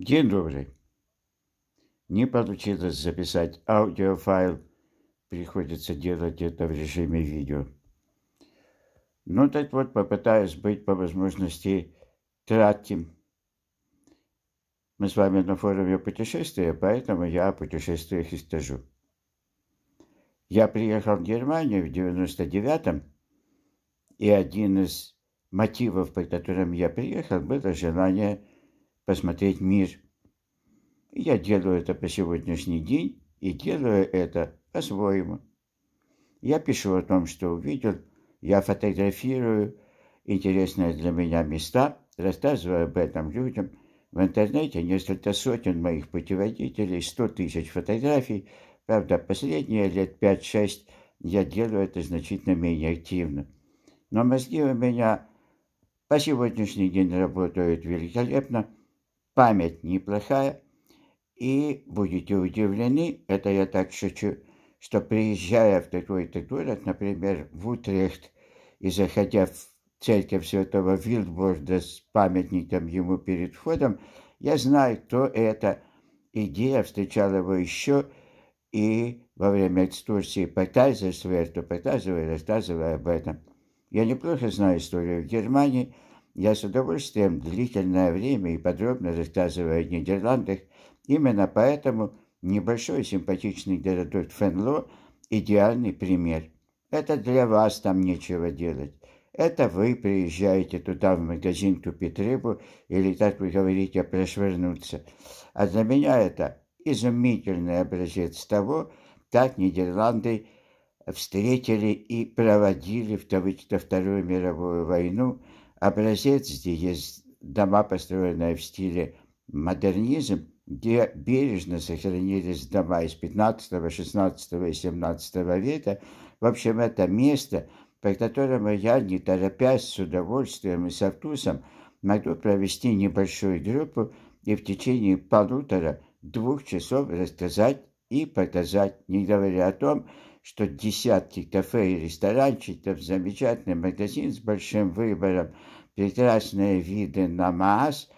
День добрый. Не получилось записать аудиофайл. Приходится делать это в режиме видео. Ну так вот, попытаюсь быть по возможности кратким. Мы с вами на форуме путешествия, поэтому я о путешествиях и скажу. Я приехал в Германию в 99-м, и один из мотивов, по которым я приехал, было желание посмотреть мир. Я делаю это по сегодняшний день и делаю это по-своему. Я пишу о том, что увидел, я фотографирую интересные для меня места, рассказываю об этом людям. В интернете несколько сотен моих путеводителей, сто тысяч фотографий. Правда, последние лет 5-6 я делаю это значительно менее активно. Но мозги у меня по сегодняшний день работают великолепно память неплохая, и будете удивлены, это я так шучу, что приезжая в такой-то город, например, в Утрехт, и заходя в церковь святого Вилдборда с памятником ему перед входом, я знаю, кто это, и где я встречал его еще, и во время экскурсии по Кайзерсверту показываю, рассказываю об этом. Я неплохо знаю историю Германии, я с удовольствием длительное время и подробно рассказываю о Нидерландах. Именно поэтому небольшой симпатичный городок Фенло – идеальный пример. Это для вас там нечего делать. Это вы приезжаете туда в магазин купить рыбу или, так вы говорите, прошвырнуться. А для меня это изумительный образец того, как Нидерланды встретили и проводили в Вторую мировую войну – образец, где есть дома, построенные в стиле модернизм, где бережно сохранились дома из 15, 16 и 17 века. В общем, это место, по которому я, не торопясь, с удовольствием и со вкусом, могу провести небольшую группу и в течение полутора-двух часов рассказать и показать, не говоря о том, что десятки кафе и ресторанчиков, замечательный магазин с большим выбором, прекрасные виды на Маас,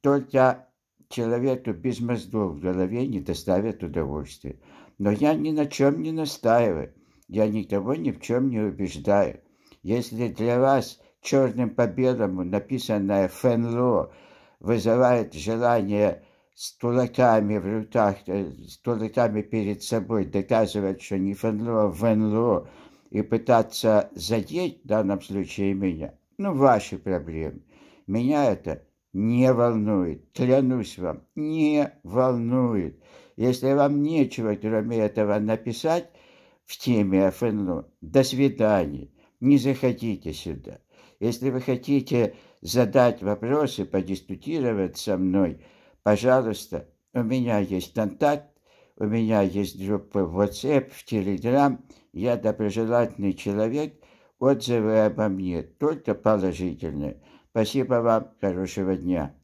только человеку без мозгов в голове не доставят удовольствия. Но я ни на чем не настаиваю, я никого ни в чем не убеждаю. Если для вас черным по белому написанное «Фенло» вызывает желание с кулаками в руках, э, с кулаками перед собой доказывать, что не фенло, а венло, и пытаться задеть в данном случае меня, ну, ваши проблемы. Меня это не волнует, клянусь вам, не волнует. Если вам нечего, кроме этого, написать в теме ФНЛО, до свидания, не заходите сюда. Если вы хотите задать вопросы, подискутировать со мной – Пожалуйста, у меня есть контакт, у меня есть группа в WhatsApp, в Telegram. Я доброжелательный человек. Отзывы обо мне только положительные. Спасибо вам. Хорошего дня.